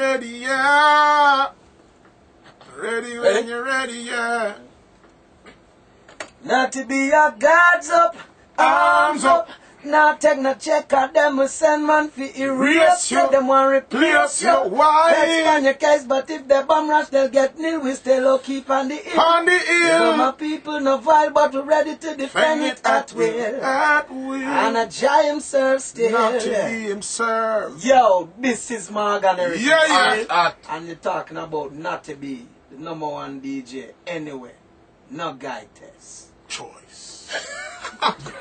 ready, yeah. Ready when Ready? you're ready, yeah. Not to be a guards up, arms up. Not take no check out them will send man fi erase you. Them want replace Place you. Why? That's on your case, but if they bomb rush, they'll get nil. We stay low, keep on the hill. On the So my hill. people no vile, but we're ready to defend it at will. At will. And a giant serve still. Not to be him served. Yo, this is Morgan Heritage. Yeah, yeah. Alright? At- And you're talking about Natty B the number one DJ anywhere. No guy test. Choice.